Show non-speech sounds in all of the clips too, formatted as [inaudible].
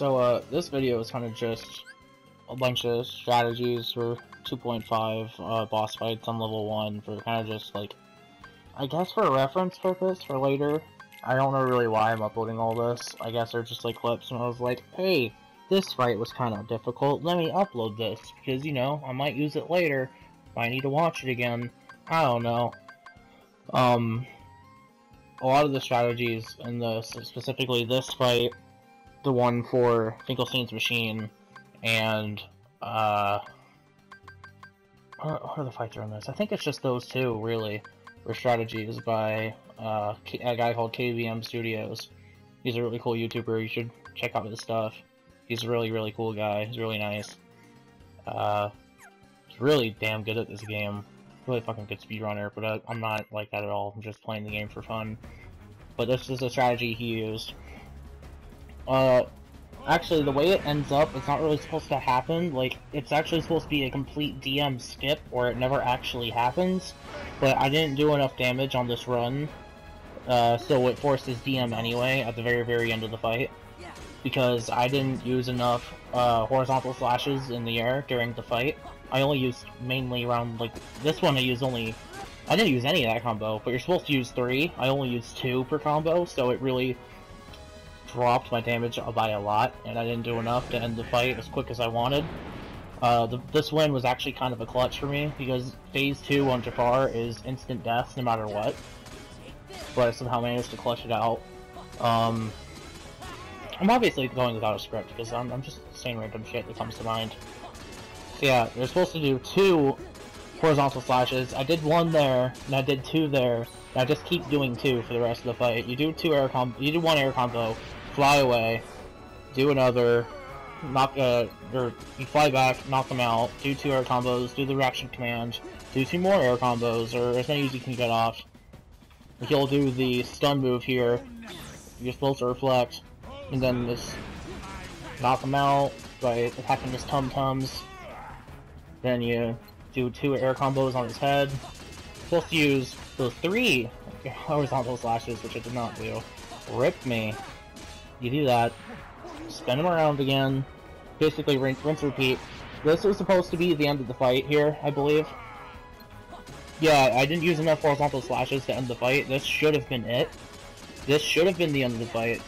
So, uh, this video is kind of just a bunch of strategies for 2.5 uh, boss fights on level 1 for kind of just, like, I guess for a reference purpose for later. I don't know really why I'm uploading all this. I guess they're just, like, clips, and I was like, hey, this fight was kind of difficult, let me upload this, because, you know, I might use it later I need to watch it again. I don't know. Um, a lot of the strategies in this, specifically this fight, the one for Finkelstein's machine, and uh, what are the fights on this? I think it's just those two really. Were strategies by uh, a guy called KBM Studios. He's a really cool YouTuber. You should check out his stuff. He's a really really cool guy. He's really nice. Uh, he's really damn good at this game. Really fucking good speedrunner, but I, I'm not like that at all. I'm just playing the game for fun. But this is a strategy he used. Uh, actually, the way it ends up, it's not really supposed to happen. Like, it's actually supposed to be a complete DM skip, or it never actually happens. But I didn't do enough damage on this run, uh, so it forces DM anyway at the very, very end of the fight. Because I didn't use enough uh, horizontal slashes in the air during the fight. I only used mainly around, like, this one I used only... I didn't use any of that combo, but you're supposed to use three. I only used two per combo, so it really dropped my damage by a lot, and I didn't do enough to end the fight as quick as I wanted. Uh, the, this win was actually kind of a clutch for me, because Phase 2 on Jafar is instant death no matter what. But I somehow managed to clutch it out. Um, I'm obviously going without a script, because I'm, I'm just saying random shit that comes to mind. So yeah, you're supposed to do two horizontal slashes. I did one there, and I did two there, I just keep doing two for the rest of the fight. You do two air com you do one air combo, fly away, do another, knock uh, or you fly back, knock them out, do two air combos, do the reaction command, do two more air combos, or as many as you can get off. He'll do the stun move here. You're supposed to reflect, and then just knock them out by attacking his tum tums. Then you do two air combos on his head. Supposed to use those three horizontal slashes, which I did not do. Rip me. You do that, spin him around again, basically rinse, rinse repeat. This was supposed to be the end of the fight here, I believe. Yeah, I didn't use enough horizontal slashes to end the fight. This should have been it. This should have been the end of the fight.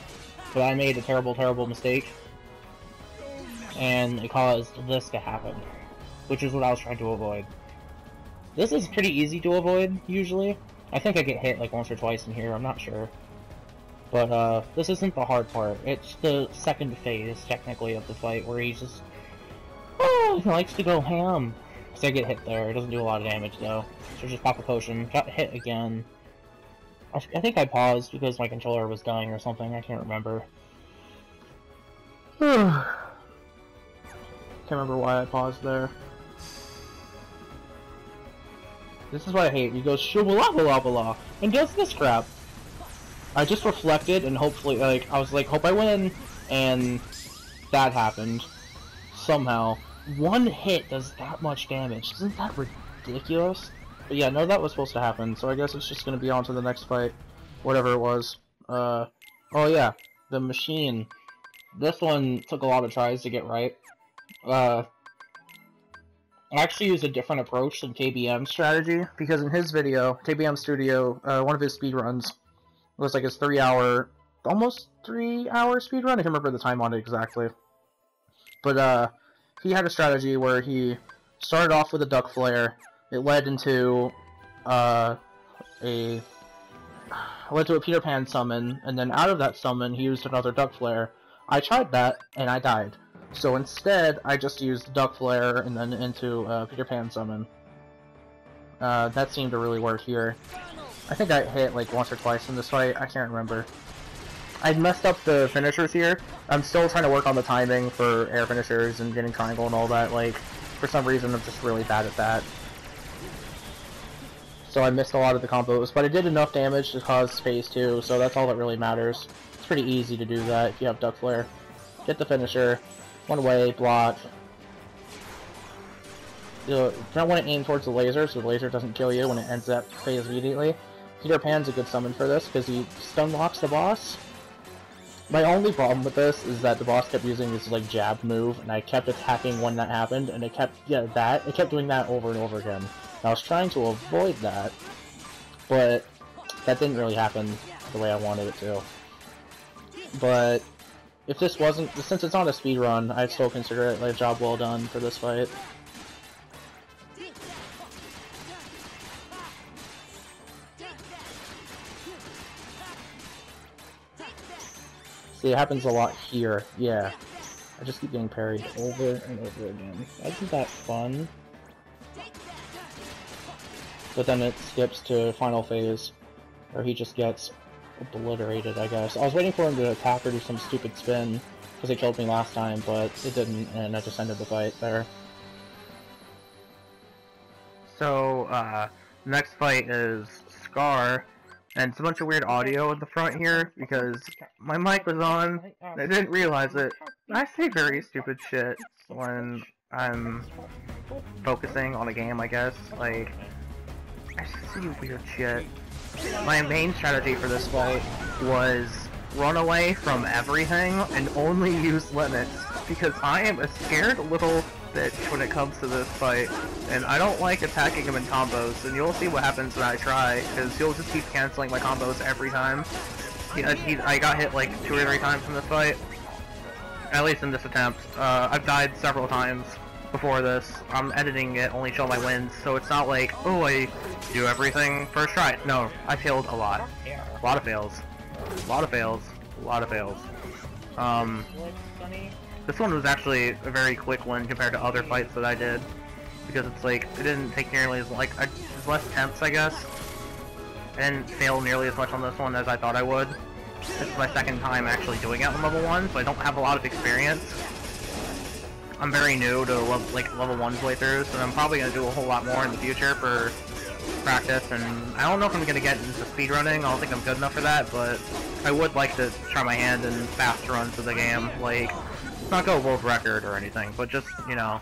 But I made a terrible, terrible mistake. And it caused this to happen. Which is what I was trying to avoid. This is pretty easy to avoid, usually. I think I get hit like once or twice in here, I'm not sure. But, uh, this isn't the hard part. It's the second phase, technically, of the fight, where he just... Oh, he likes to go ham. So I get hit there. It doesn't do a lot of damage, though. So just pop a potion. Got hit again. I, I think I paused because my controller was dying or something. I can't remember. [sighs] can't remember why I paused there. This is what I hate. He goes shubala blah blah and does this crap. I just reflected and hopefully, like, I was like, hope I win, and that happened. Somehow. One hit does that much damage. Isn't that ridiculous? But yeah, no, that was supposed to happen, so I guess it's just gonna be on to the next fight. Whatever it was. Uh, oh yeah, the machine. This one took a lot of tries to get right. Uh, I actually used a different approach than KBM's strategy, because in his video, KBM Studio, uh, one of his speedruns, was like his three hour, almost three hour speed run. I can't remember the time on it exactly. But uh, he had a strategy where he started off with a duck flare. It led into uh, a [sighs] led to a Peter Pan summon, and then out of that summon, he used another duck flare. I tried that, and I died. So instead, I just used duck flare and then into uh, Peter Pan summon. Uh, that seemed to really work here. I think I hit like once or twice in this fight, I can't remember. I messed up the finishers here. I'm still trying to work on the timing for air finishers and getting triangle and all that, like, for some reason I'm just really bad at that. So I missed a lot of the combos, but I did enough damage to cause phase 2, so that's all that really matters. It's pretty easy to do that if you have Duck Flare. Get the finisher, one way, block. You don't want to aim towards the laser, so the laser doesn't kill you when it ends that phase immediately. Peter Pan's a good summon for this, because he stun locks the boss. My only problem with this is that the boss kept using this like jab move, and I kept attacking when that happened, and it kept yeah that it kept doing that over and over again. And I was trying to avoid that, but that didn't really happen the way I wanted it to. But if this wasn't, since it's not a speed run, I'd still consider it like a job well done for this fight. See, it happens a lot here. Yeah. I just keep getting parried over and over again. Isn't that fun? But then it skips to final phase, where he just gets obliterated, I guess. I was waiting for him to attack or do some stupid spin, because he killed me last time, but it didn't, and I just ended the fight there. So, uh, next fight is Scar, and it's a bunch of weird audio in the front here, because my mic was on, I didn't realize it. I say very stupid shit when I'm focusing on a game, I guess. Like, I see weird shit. My main strategy for this fight was run away from everything and only use limits, because I am a scared little bitch when it comes to this fight, and I don't like attacking him in combos, and you'll see what happens when I try, because he'll just keep canceling my combos every time. He, uh, he, I got hit like two or three times in this fight, at least in this attempt. Uh, I've died several times before this. I'm editing it, only show my wins, so it's not like, oh, I do everything first try. No, I failed a lot. A lot of fails. A lot of fails. A lot of fails. Um, this one was actually a very quick one compared to other fights that I did. Because it's like, it didn't take nearly as, like, I, less tense, I guess. I didn't fail nearly as much on this one as I thought I would. This is my second time actually doing it on level 1, so I don't have a lot of experience. I'm very new to like level 1 playthroughs, and I'm probably going to do a whole lot more in the future for practice, and I don't know if I'm going to get into speedrunning, I don't think I'm good enough for that, but I would like to try my hand in fast runs of the game, like, not go world record or anything, but just, you know,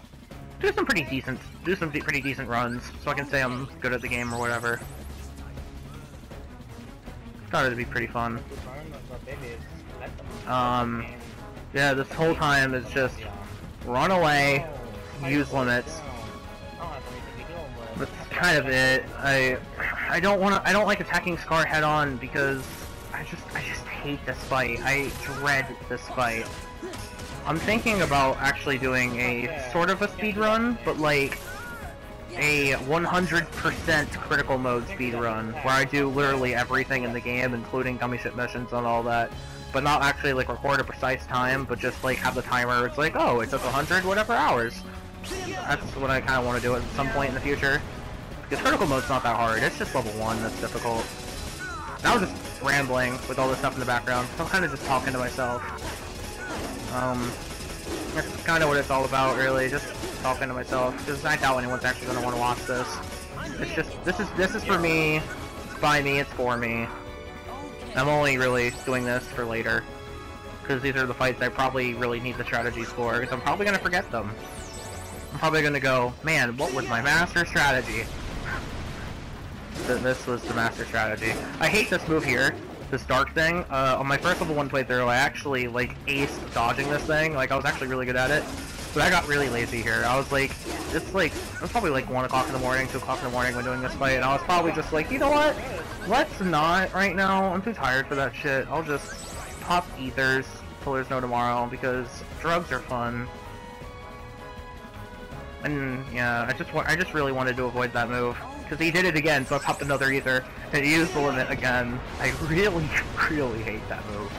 do some pretty decent, do some pretty decent runs, so I can say I'm good at the game or whatever. Thought it'd be pretty fun. Um, yeah, this whole time is just run away, use limits. That's kind of it. I I don't want to. I don't like attacking Scar head on because I just I just hate this fight. I dread this fight. I'm thinking about actually doing a sort of a speed run, but like a 100% critical mode speed run where I do literally everything in the game, including gummy ship missions and all that but not actually like record a precise time, but just like have the timer. It's like, oh, it took 100 whatever hours. That's what I kind of want to do at some point in the future. Because critical mode's not that hard. It's just level one that's difficult. Now I'm just rambling with all this stuff in the background. So I'm kind of just talking to myself. Um, that's kind of what it's all about, really. Just talking to myself. Because I doubt anyone's actually going to want to watch this. It's just this is this is for me. It's by me. It's for me. I'm only really doing this for later. Because these are the fights I probably really need the strategies for, because I'm probably going to forget them. I'm probably going to go, man, what was my master strategy? [laughs] this was the master strategy. I hate this move here, this dark thing. Uh, on my first level 1 playthrough, I actually, like, aced dodging this thing. Like, I was actually really good at it. But I got really lazy here. I was like, it's like, it was probably like 1 o'clock in the morning, 2 o'clock in the morning when doing this fight, and I was probably just like, you know what? Let's not right now. I'm too tired for that shit. I'll just pop ethers till there's no tomorrow, because drugs are fun. And yeah, I just I just really wanted to avoid that move. Because he did it again, so I popped another ether, and he used the limit again. I really, [laughs] really hate that move.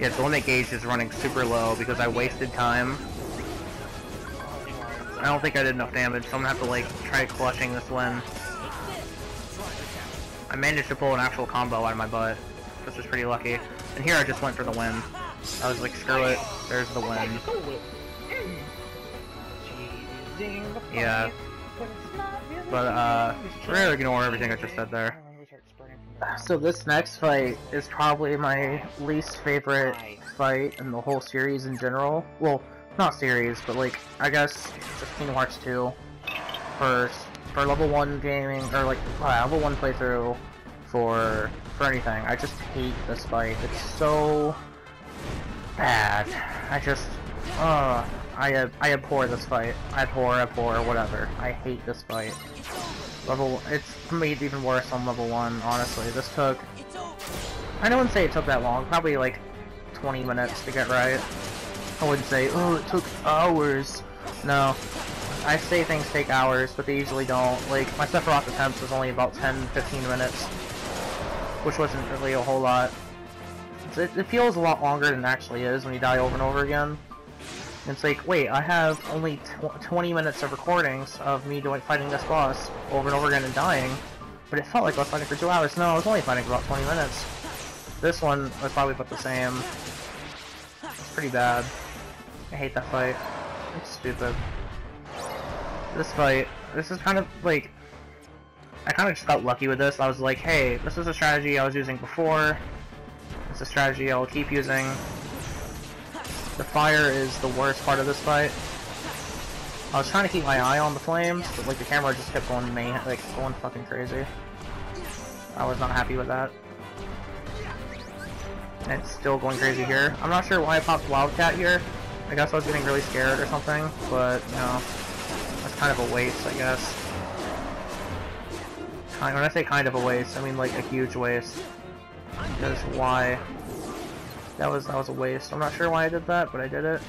Yeah, the limit gauge is running super low because I wasted time. I don't think I did enough damage, so I'm gonna have to like try clutching this win. I managed to pull an actual combo out of my butt. This was pretty lucky. And here I just went for the win. I was like, screw it, there's the win. Yeah. But, uh, we're gonna ignore everything I just said there. So this next fight is probably my least favorite fight in the whole series in general. Well, not series, but like I guess just Kingdom Hearts 2 for for level one gaming or like uh, level one playthrough for for anything. I just hate this fight. It's so bad. I just uh I I abhor this fight. I abhor, abhor, whatever. I hate this fight. Level it's made even worse on level one. Honestly, this took. I don't say it took that long. Probably like 20 minutes to get right. I wouldn't say, oh, it took hours. No. I say things take hours, but they usually don't. Like, my Sephiroth attempts was only about 10-15 minutes, which wasn't really a whole lot. It, it, feels a lot longer than it actually is when you die over and over again. It's like, wait, I have only tw 20 minutes of recordings of me doing fighting this boss over and over again and dying, but it felt like I was fighting for two hours. No, I was only fighting for about 20 minutes. This one was probably about the same. It's pretty bad. I hate that fight. It's stupid. This fight, this is kind of like, I kind of just got lucky with this. I was like, hey, this is a strategy I was using before. It's a strategy I'll keep using. The fire is the worst part of this fight. I was trying to keep my eye on the flames, but like the camera just kept going main, like going fucking crazy. I was not happy with that. And it's still going crazy here. I'm not sure why I popped Wildcat here. I guess I was getting really scared or something, but, you know, kind of a waste, I guess. Kind, when I say kind of a waste, I mean like a huge waste. Because why? That was that was a waste. I'm not sure why I did that, but I did it.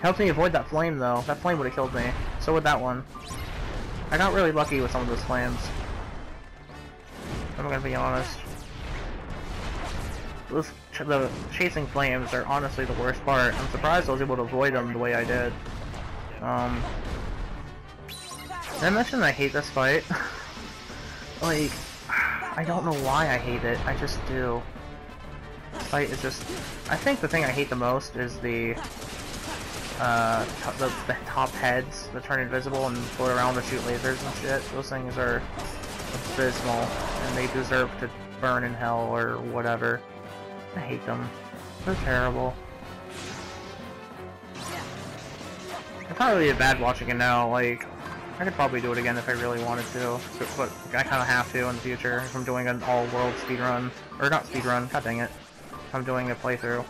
Helped me avoid that flame though. That flame would have killed me. So would that one. I got really lucky with some of those flames. I'm gonna be honest. Those ch the chasing flames are honestly the worst part. I'm surprised I was able to avoid them the way I did. Um, I mentioned I hate this fight? [laughs] like, I don't know why I hate it. I just do. This fight is just... I think the thing I hate the most is the... Uh, the, the top heads that turn invisible and float around to shoot lasers and shit. Those things are abysmal, and they deserve to burn in hell or whatever. I hate them. They're terrible. It's not really bad watching it now, like, I could probably do it again if I really wanted to, but, but I kind of have to in the future if I'm doing an all-world speedrun. Or not speedrun, god dang it. If I'm doing a playthrough.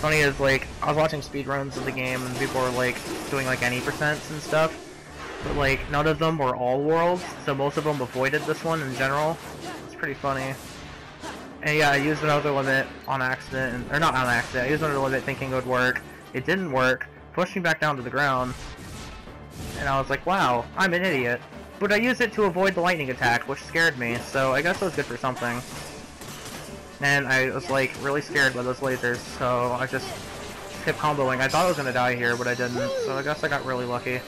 Funny is, like, I was watching speedruns of the game and people were, like, doing, like, any percents and stuff, but, like, none of them were all worlds, so most of them avoided this one in general. It's pretty funny. And yeah, I used another limit on accident, and, or not on accident, I used another limit thinking it would work. It didn't work, pushed me back down to the ground, and I was like, wow, I'm an idiot. But I used it to avoid the lightning attack, which scared me, so I guess it was good for something. And I was like, really scared by those lasers, so I just kept comboing. I thought I was gonna die here, but I didn't, so I guess I got really lucky.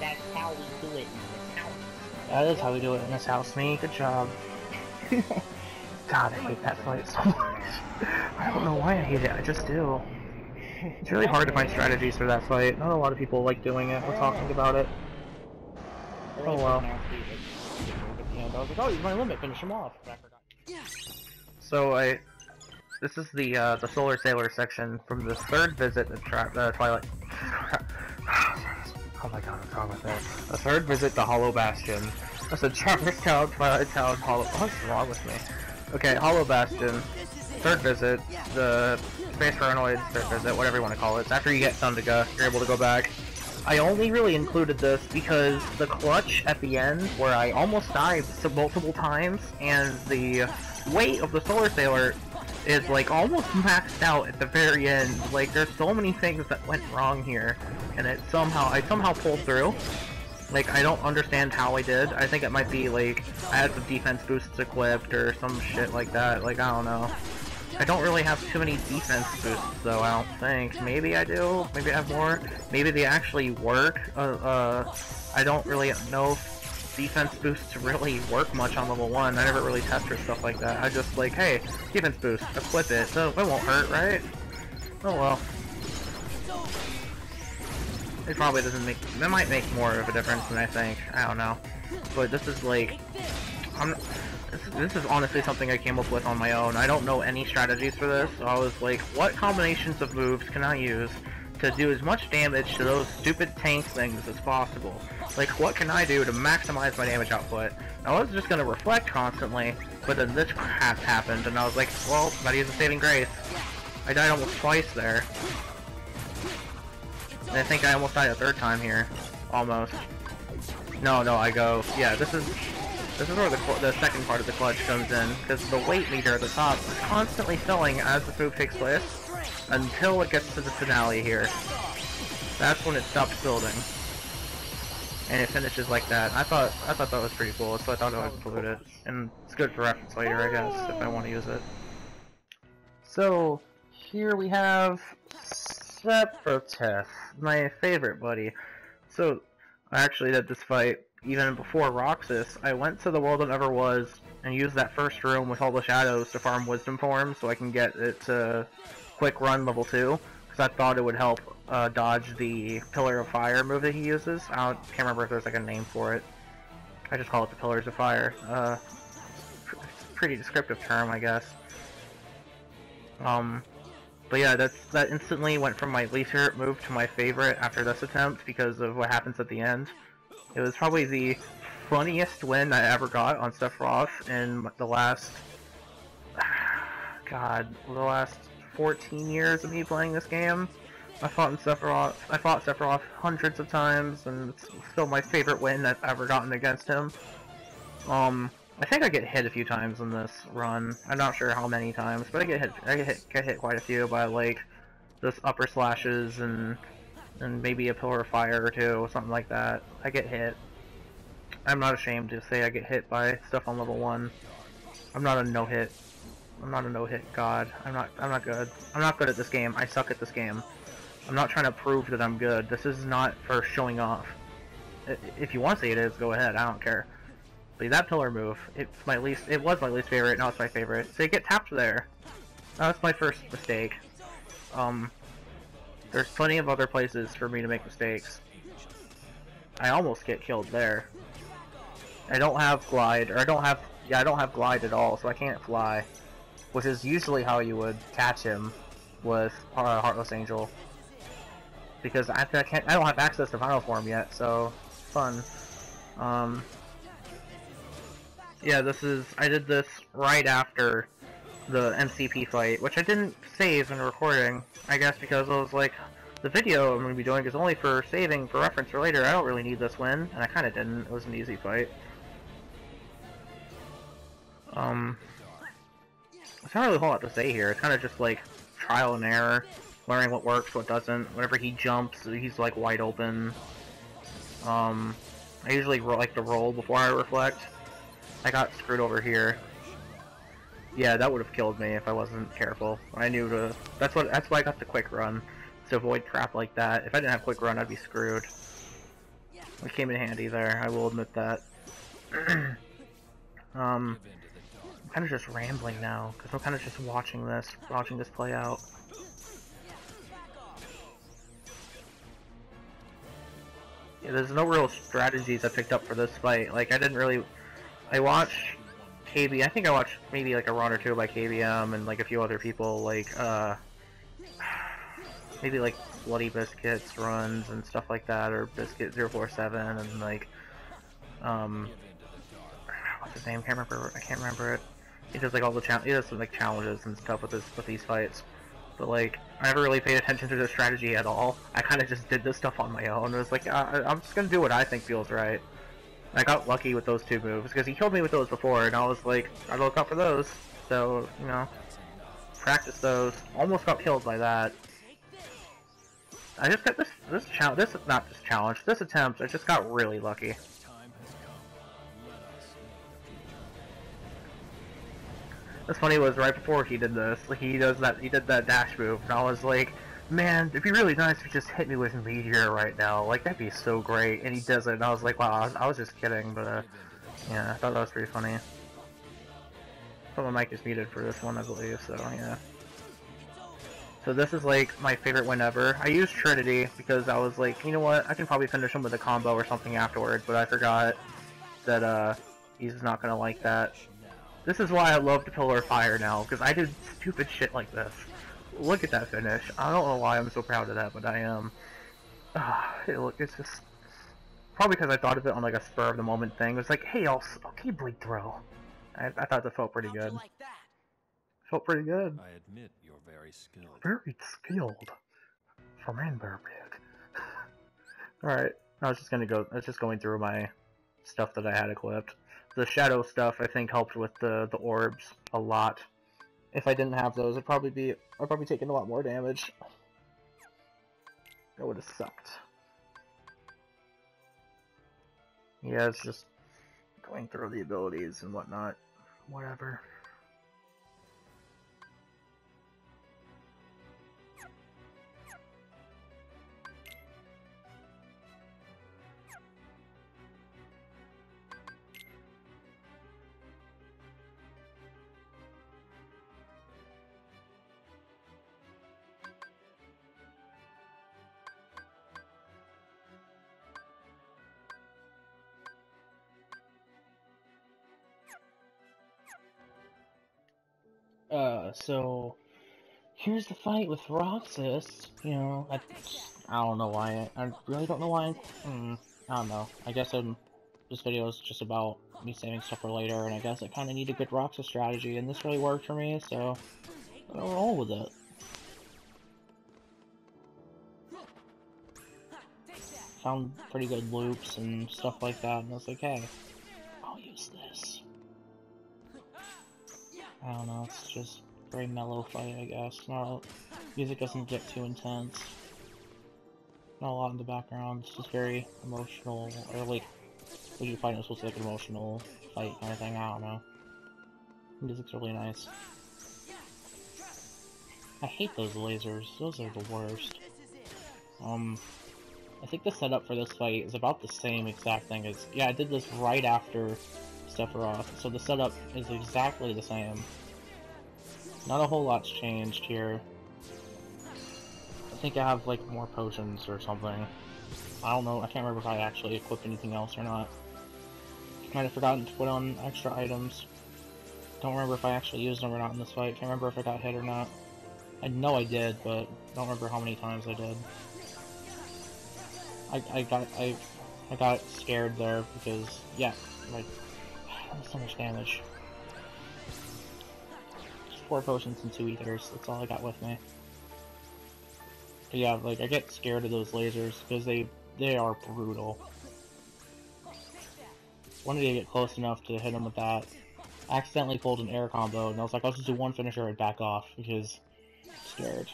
That's how we do it in this house. That is how we do it in this house, me. Good job. [laughs] God, I hate that fight so much. [laughs] I don't know why I hate it, I just do. It's really hard to find strategies for that fight. Not a lot of people like doing it or talking about it. Oh well. I was like, oh, my limit, finish him off. So I... This is the uh, the Solar Sailor section from the third visit to uh, Twilight... [sighs] oh my god, what's wrong with that? The third visit to Hollow Bastion. That's a Traverse Town, Twilight Town, Hollow... What's wrong with me? Okay, Hollow Bastion. Third visit, the Space Paranoid third visit, whatever you want to call it. After you get Thundaga, you're able to go back. I only really included this because the clutch at the end, where I almost died multiple times, and the weight of the Solar Sailor is like almost maxed out at the very end. Like there's so many things that went wrong here, and it somehow I somehow pulled through. Like, I don't understand how I did. I think it might be, like, I had some defense boosts equipped or some shit like that. Like, I don't know. I don't really have too many defense boosts, though, I don't think. Maybe I do? Maybe I have more? Maybe they actually work? Uh, uh, I don't really know if defense boosts really work much on level 1. I never really test tested stuff like that. I just, like, hey, defense boost, equip it, so it won't hurt, right? Oh well. It probably doesn't make, it might make more of a difference than I think, I don't know. But this is like, I'm, This, is honestly something I came up with on my own. I don't know any strategies for this, so I was like, what combinations of moves can I use to do as much damage to those stupid tank things as possible? Like, what can I do to maximize my damage output? I was just gonna reflect constantly, but then this crap happened, and I was like, well, gotta use a saving grace. I died almost twice there. And I think I almost died a third time here. Almost. No, no, I go, yeah, this is this is where the, the second part of the clutch comes in, because the weight meter at the top is constantly filling as the move takes place, until it gets to the finale here. That's when it stops building. And it finishes like that. I thought I thought that was pretty cool, so I thought I would include it. And it's good for reference later, I guess, if I want to use it. So, here we have Sephiroth, my favorite buddy. So, I actually did this fight even before Roxas, I went to the World that Never Was and used that first room with all the shadows to farm Wisdom Forms so I can get it to quick run level 2, because I thought it would help uh, dodge the Pillar of Fire move that he uses. I can't remember if there's like a name for it. I just call it the Pillars of Fire. Uh, pretty descriptive term, I guess. Um, but yeah, that's that instantly went from my least favorite move to my favorite after this attempt because of what happens at the end. It was probably the funniest win I ever got on Sephiroth in the last, God, the last 14 years of me playing this game. I fought in Sephiroth. I fought Sephiroth hundreds of times, and it's still my favorite win I've ever gotten against him. Um, I think I get hit a few times in this run. I'm not sure how many times, but I get hit. I get hit, get hit quite a few by like this upper slashes and and maybe a pillar of fire or two, or something like that. I get hit. I'm not ashamed to say I get hit by stuff on level 1. I'm not a no-hit. I'm not a no-hit god. I'm not I'm not good. I'm not good at this game. I suck at this game. I'm not trying to prove that I'm good. This is not for showing off. If you want to say it is, go ahead. I don't care. But that pillar move, it's my least, it was my least favorite, now it's my favorite. So you get tapped there. That's my first mistake. Um, there's plenty of other places for me to make mistakes. I almost get killed there. I don't have glide, or I don't have, yeah, I don't have glide at all, so I can't fly. Which is usually how you would catch him with uh, Heartless Angel. Because I, I can't, I don't have access to Final Form yet, so fun. Um, yeah, this is, I did this right after the MCP fight, which I didn't save in the recording, I guess because I was like, the video I'm going to be doing is only for saving for reference for later, I don't really need this win, and I kind of didn't, it was an easy fight. Um, there's not really a whole lot to say here, it's kind of just like trial and error, learning what works, what doesn't, whenever he jumps, he's like wide open. Um, I usually like to roll before I reflect. I got screwed over here. Yeah, that would have killed me if I wasn't careful. I knew to. That's what. That's why I got the quick run to avoid crap like that. If I didn't have quick run, I'd be screwed. It came in handy there. I will admit that. [clears throat] um, I'm kind of just rambling now because I'm kind of just watching this, watching this play out. Yeah, there's no real strategies I picked up for this fight. Like I didn't really. I watched KB. I think I watched maybe like a run or two by KBM and like a few other people, like uh, [sighs] maybe like Bloody Biscuits runs and stuff like that, or Biscuit 047 and like um, what's his name? Can't remember. I can't remember it. He does like all the challenge. He does some like challenges and stuff with this with these fights. But like, I never really paid attention to the strategy at all. I kind of just did this stuff on my own. It was like, uh, I'm just gonna do what I think feels right. I got lucky with those two moves, because he killed me with those before, and I was like, I look out for those. So, you know, practice those. Almost got killed by that. I just got this, this challenge, this, not this challenge, this attempt, I just got really lucky. What's funny was right before he did this, he does that, he did that dash move, and I was like, man, it'd be really nice if you just hit me with Meteor right now. Like, that'd be so great. And he does it, and I was like, wow, I was, I was just kidding, but, uh, yeah, I thought that was pretty funny. But my mic is muted for this one, I believe, so, yeah. So this is, like, my favorite win ever. I used Trinity because I was like, you know what, I can probably finish him with a combo or something afterwards, but I forgot that, uh, he's not gonna like that. This is why I love the Pillar of Fire now, because I did stupid shit like this. Look at that finish. I don't know why I'm so proud of that, but I am. Uh, it look, it's just probably because I thought of it on like a spur of the moment thing. It was like, hey, I'll, I'll keep blade throw. I, I thought that felt pretty good. Like that. Felt pretty good. I admit you're very skilled. Very skilled for Manbear [laughs] Alright, I was just gonna go. I was just going through my stuff that I had equipped. The shadow stuff I think helped with the the orbs a lot. If I didn't have those, I'd probably be I'd probably taking a lot more damage. That would have sucked. Yeah, it's just going through the abilities and whatnot. Whatever. So here's the fight with Roxas. You know, I, I don't know why. I, I really don't know why. Hmm, I don't know. I guess I'm, this video is just about me saving stuff for later, and I guess I kind of need a good Roxas strategy, and this really worked for me, so I'll roll with it. Found pretty good loops and stuff like that, and I was like, hey, I'll use this. I don't know, it's just very mellow fight, I guess. Not music doesn't get too intense. Not a lot in the background. It's just very emotional, or like, what you find is supposed to be like an emotional fight kind of thing. I don't know. Music's really nice. I hate those lasers. Those are the worst. Um, I think the setup for this fight is about the same exact thing as yeah. I did this right after Sephiroth, so the setup is exactly the same. Not a whole lot's changed here. I think I have, like, more potions or something. I don't know, I can't remember if I actually equipped anything else or not. Might have forgotten to put on extra items. Don't remember if I actually used them or not in this fight. Can't remember if I got hit or not. I know I did, but don't remember how many times I did. I, I got I I got scared there because yeah, like [sighs] so much damage. Four potions and two ethers, that's all I got with me. But yeah, like, I get scared of those lasers, because they, they are brutal. One Wanted to get close enough to hit him with that. I accidentally pulled an air combo, and I was like, I'll just do one finisher and back off, because I'm scared.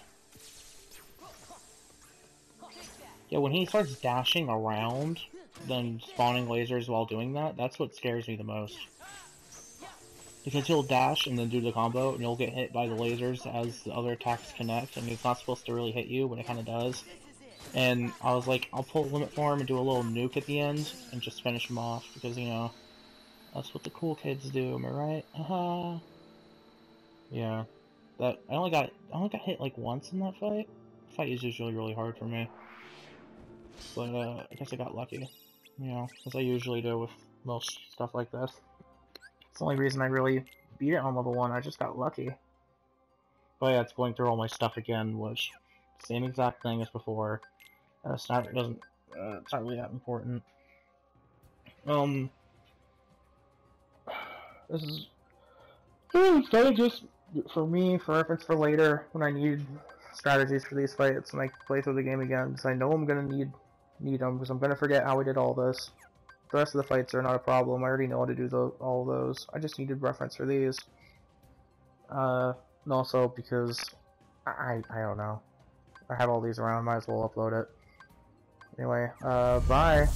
Yeah, when he starts dashing around, then spawning lasers while doing that, that's what scares me the most. Because he'll dash and then do the combo, and you'll get hit by the lasers as the other attacks connect, and it's not supposed to really hit you, but it kind of does. And I was like, I'll pull Limit Form and do a little nuke at the end, and just finish him off, because, you know, that's what the cool kids do, am I right? Haha. [laughs] yeah. That, I only got, I only got hit like once in that fight. The fight is usually really hard for me. But, uh, I guess I got lucky. You know, as I usually do with most stuff like this. It's the only reason I really beat it on level 1, I just got lucky. But yeah, it's going through all my stuff again, which, same exact thing as before. Uh, it's not, doesn't, uh, it's not really that important. Um, this is, [sighs] it's kind of just, for me, for reference for later, when I need strategies for these fights, and I play through the game again, because I know I'm gonna need need them because I'm gonna forget how we did all this. The rest of the fights are not a problem. I already know how to do the, all those. I just needed reference for these. Uh, and also because I I don't know. I have all these around. Might as well upload it. Anyway, uh, bye.